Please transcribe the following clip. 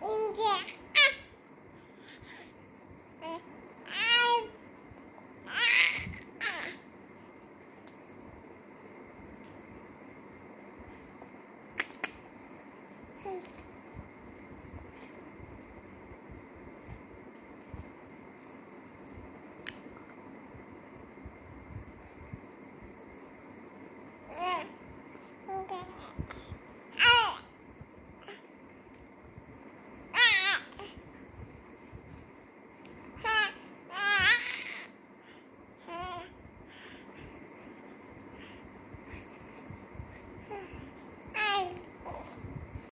音阶。